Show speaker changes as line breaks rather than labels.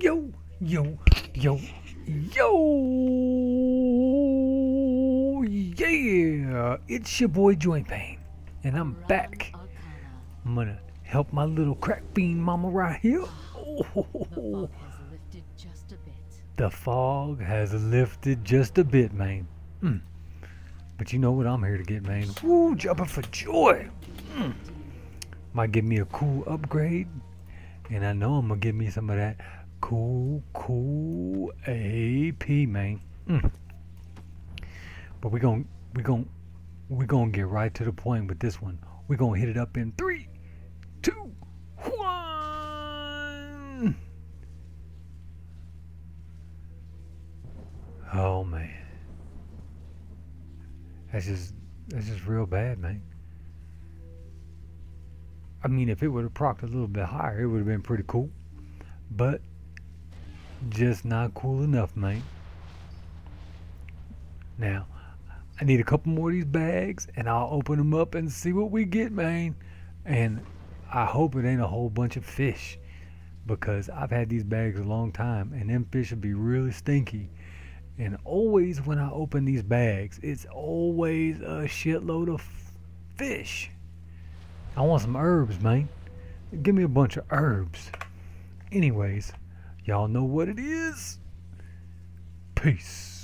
Yo, yo, yo, yo, yeah, it's your boy Joint Pain, and I'm back. I'm gonna help my little crack bean mama right here. The fog has lifted just a bit, man. Mm. But you know what I'm here to get, man. Woo, jumping for joy. Mm. Might give me a cool upgrade. And I know I'm gonna give me some of that cool, cool AP, man. Mm. But we're gonna we're gonna we're gonna get right to the point with this one. We're gonna hit it up in three, two, one. Oh man. That's just that's just real bad, man. I mean, if it would have procced a little bit higher, it would have been pretty cool. But just not cool enough, man. Now, I need a couple more of these bags, and I'll open them up and see what we get, man. And I hope it ain't a whole bunch of fish, because I've had these bags a long time, and them fish will be really stinky. And always when I open these bags, it's always a shitload of fish. I want some herbs, man. Give me a bunch of herbs. Anyways, y'all know what it is. Peace.